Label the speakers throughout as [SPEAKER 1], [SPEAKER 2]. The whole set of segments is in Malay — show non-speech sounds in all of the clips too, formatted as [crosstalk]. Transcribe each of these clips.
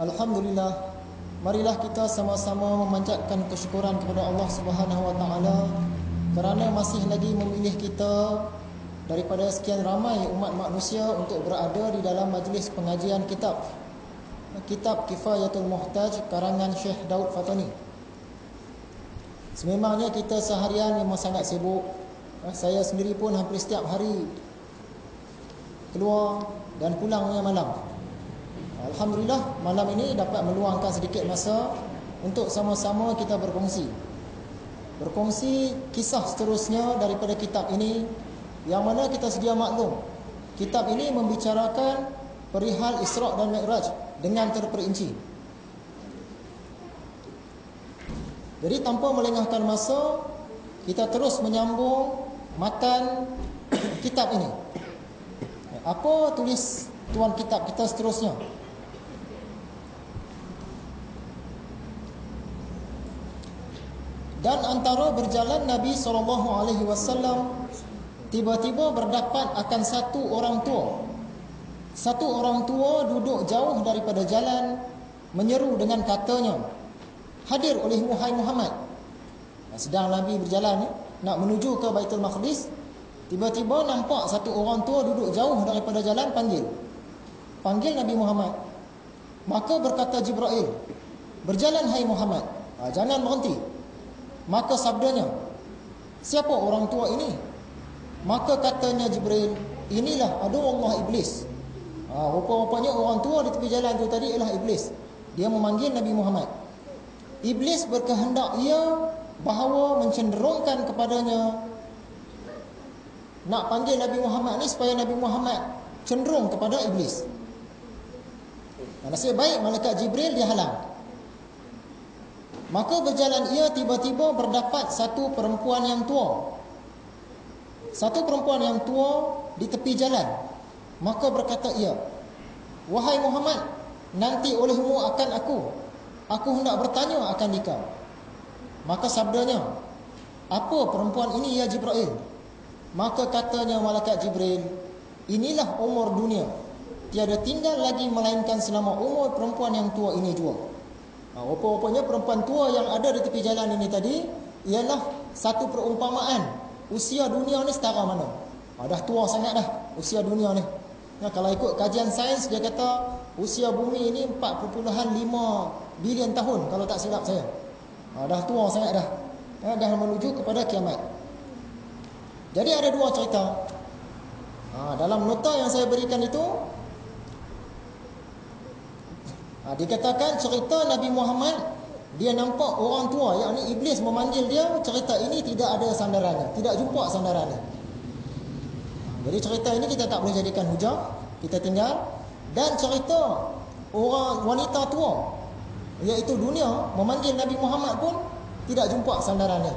[SPEAKER 1] Alhamdulillah Marilah kita sama-sama memanjatkan kesyukuran kepada Allah Subhanahu Taala kerana masih lagi memilih kita daripada sekian ramai umat manusia untuk berada di dalam majlis pengajian kitab Kitab Kifayatul Muhtaj karangan Syekh Daud Fatani. Sememangnya kita seharian memang sangat sibuk. Saya sendiri pun hampir setiap hari keluar dan pulangnya malam. Alhamdulillah malam ini dapat meluangkan sedikit masa untuk sama-sama kita berkongsi. Berkongsi kisah seterusnya daripada kitab ini yang mana kita sedia maklum. Kitab ini membicarakan perihal Isra' dan Mi'raj dengan terperinci. Jadi tanpa melengahkan masa, kita terus menyambung matan kitab ini. Apa tulis tuan kitab kita seterusnya? Dan antara berjalan Nabi SAW tiba-tiba berdapat akan satu orang tua. Satu orang tua duduk jauh daripada jalan menyeru dengan katanya, "Hadir oleh Muhammad." Sedang Nabi berjalan nak menuju ke Baitul Maqdis, tiba-tiba nampak satu orang tua duduk jauh daripada jalan panggil. Panggil Nabi Muhammad. Maka berkata Jibril, "Berjalan hai Muhammad, jangan berhenti." Maka sabdanya, siapa orang tua ini? Maka katanya Jibril, inilah aduh Allah Iblis. Ha, rupa-rupanya orang tua di tepi jalan tu tadi ialah Iblis. Dia memanggil Nabi Muhammad. Iblis berkehendak ia bahawa mencenderungkan kepadanya nak panggil Nabi Muhammad ni supaya Nabi Muhammad cenderung kepada Iblis. Nasib baik malaikat Jibril dia halang. Maka berjalan ia tiba-tiba berdapat satu perempuan yang tua. Satu perempuan yang tua di tepi jalan. Maka berkata ia, "Wahai Muhammad, nanti olehmu akan aku. Aku hendak bertanya akan dikau." Maka sabdanya, "Apa perempuan ini ya Jibril?" Maka katanya malaikat Jibril, "Inilah umur dunia. Tiada tinggal lagi melainkan selama umur perempuan yang tua ini juga." Ha, rupa-rupanya perempuan tua yang ada di tepi jalan ini tadi ialah satu perumpamaan usia dunia ni setara mana. Ha, dah tua sangat dah usia dunia ni. Ya, kalau ikut kajian sains dia kata usia bumi ini 4.5 bilion tahun kalau tak silap saya. Ha, dah tua sangat dah. Ya, dah menuju kepada kiamat. Jadi ada dua cerita. Ha, dalam nota yang saya berikan itu Ha, dikatakan cerita Nabi Muhammad dia nampak orang tua yakni iblis memanggil dia cerita ini tidak ada sandarannya tidak jumpa sandarannya. Jadi cerita ini kita tak boleh jadikan hujah kita tinggal. Dan cerita orang wanita tua iaitu dunia memanggil Nabi Muhammad pun tidak jumpa sandarannya.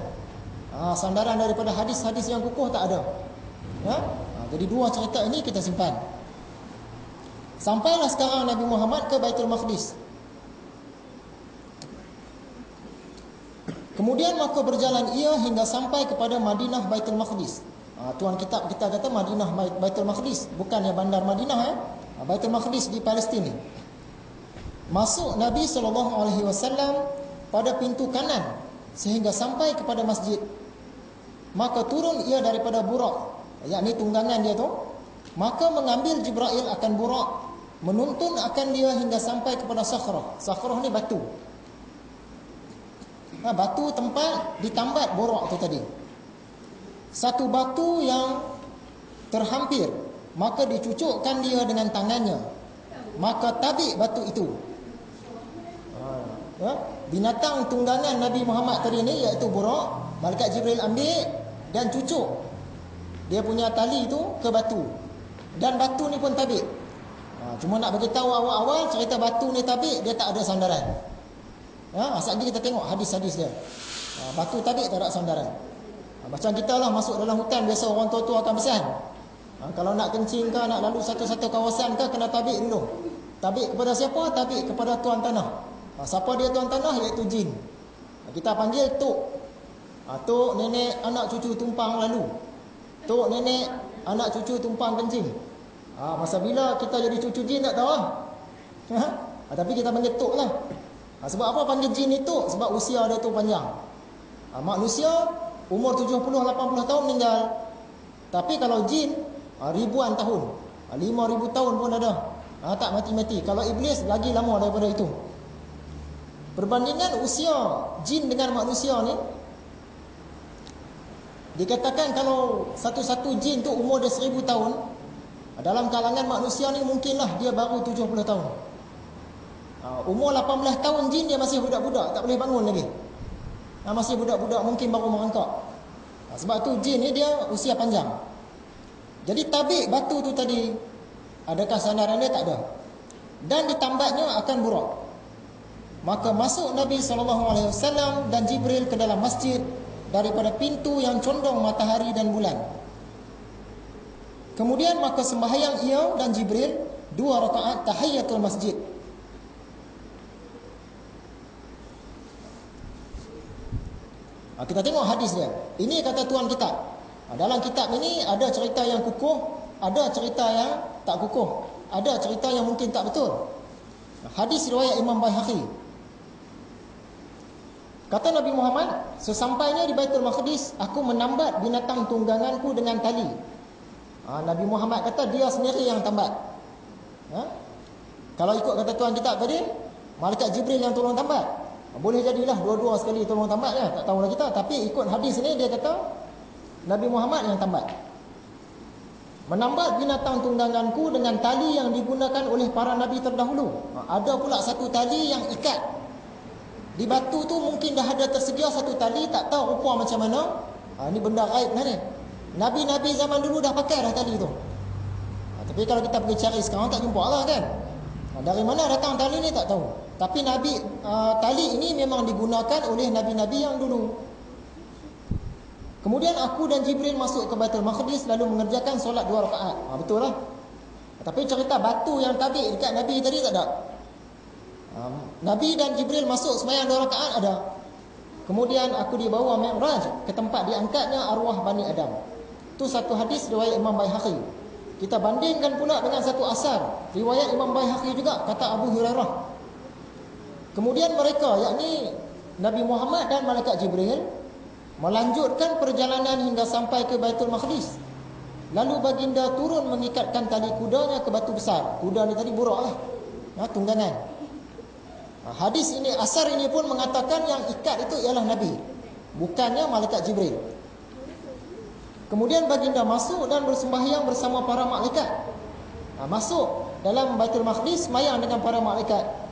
[SPEAKER 1] Ha, sandaran daripada hadis-hadis yang kukuh tak ada. Ya? ha, jadi dua cerita ini kita simpan Sampailah sekarang Nabi Muhammad ke Baitul Maqdis. Kemudian maka berjalan ia hingga sampai kepada Madinah Baitul Maqdis. Ha, tuan kitab kita kata Madinah Baitul Maqdis, bukannya bandar Madinah eh. Ha, Baitul Maqdis di Palestin. Masuk Nabi SAW pada pintu kanan sehingga sampai kepada masjid. Maka turun ia daripada burak, yakni tunggangan dia tu. Maka mengambil Jibril akan burak menuntun akan dia hingga sampai kepada sakhrah. Sakhrah ni batu. Ha, batu tempat ditambat borak tu tadi. Satu batu yang terhampir, maka dicucukkan dia dengan tangannya. Maka tabik batu itu. Ha, binatang tunggangan Nabi Muhammad tadi ni iaitu borak, malaikat Jibril ambil dan cucuk dia punya tali itu ke batu. Dan batu ni pun tabik. Ha, cuma nak bagi tahu awal-awal cerita batu ni tabik dia tak ada sandaran. Ha, asal kita tengok hadis-hadis dia. Ha, batu tabik tak ada sandaran. Ha, macam kita lah masuk dalam hutan biasa orang tua-tua akan pesan. Ha, kalau nak kencing ke nak lalu satu-satu kawasan ke kena tabik dulu. Tabik kepada siapa? Tabik kepada tuan tanah. Ha, siapa dia tuan tanah? Iaitu jin. Ha, kita panggil tok. Ha, tok nenek anak cucu tumpang lalu. Tok nenek anak cucu tumpang kencing. Ha, masa bila kita jadi cucu jin tak tahu? Ha? [laughs] Tapi kita panggil tok lah. Ha, sebab apa panggil jin ni tok? Sebab usia dia tu panjang. Ha, manusia umur 70-80 tahun meninggal. Tapi kalau jin ha, ribuan tahun. Ha, 5000 tahun pun ada. Ha, tak mati-mati. Kalau iblis lagi lama daripada itu. Perbandingan usia jin dengan manusia ni Dikatakan kalau satu-satu jin tu umur dia seribu tahun Dalam kalangan manusia ni mungkinlah dia baru 70 tahun. Umur 18 tahun jin dia masih budak-budak Tak boleh bangun lagi. Masih budak-budak mungkin baru merangkak. Sebab tu jin ni dia usia panjang. Jadi tabik batu tu tadi Adakah sandaran dia? Tak ada. Dan ditambatnya akan buruk. Maka masuk Nabi SAW dan Jibril ke dalam masjid daripada pintu yang condong matahari dan bulan. Kemudian maka sembahyang ia dan Jibril dua rakaat tahiyatul masjid. Ha, kita tengok hadis dia. Ini kata tuan kita. Ha, dalam kitab ini ada cerita yang kukuh, ada cerita yang tak kukuh. Ada cerita yang mungkin tak betul. Hadis riwayat Imam Baihaqi Kata Nabi Muhammad, sesampainya di Baitul Maqdis, aku menambat binatang tungganganku dengan tali. Ha, Nabi Muhammad kata dia sendiri yang tambat. Ha? Kalau ikut kata tuan kita tadi, malaikat Jibril yang tolong tambat. Ha, boleh jadilah dua-dua sekali tolong tambat ya, tak tahulah kita. Tapi ikut hadis ini dia kata Nabi Muhammad yang tambat. Menambat binatang tungganganku dengan tali yang digunakan oleh para nabi terdahulu. Ha, ada pula satu tali yang ikat di batu tu mungkin dah ada tersedia satu tali tak tahu rupa macam mana. Ha, ini benda gaib lah ni. Nabi-nabi zaman dulu dah pakai dah tali tu. Ha, tapi kalau kita pergi cari sekarang tak jumpa lah kan. Ha, dari mana datang tali ni tak tahu. Tapi nabi uh, tali ini memang digunakan oleh nabi-nabi yang dulu. Kemudian aku dan Jibril masuk ke Baitul Maqdis lalu mengerjakan solat dua rakaat. Ha, betul lah. Tapi cerita batu yang tabik dekat Nabi tadi tak ada. Nabi dan Jibril masuk sembahyang dua rakaat ada. Kemudian aku dibawa Mi'raj ke tempat diangkatnya arwah Bani Adam. Itu satu hadis riwayat Imam Baihaqi. Kita bandingkan pula dengan satu asar riwayat Imam Baihaqi juga kata Abu Hurairah. Kemudian mereka yakni Nabi Muhammad dan malaikat Jibril melanjutkan perjalanan hingga sampai ke Baitul Maqdis. Lalu baginda turun mengikatkan tali kudanya ke batu besar. Kuda ni tadi buruklah. Ya, tunggangan. Ha, hadis ini, asar ini pun mengatakan yang ikat itu ialah Nabi. Bukannya malaikat Jibril. Kemudian baginda masuk dan bersembahyang bersama para malaikat. Ha, masuk dalam Baitul Maqdis, mayang dengan para malaikat.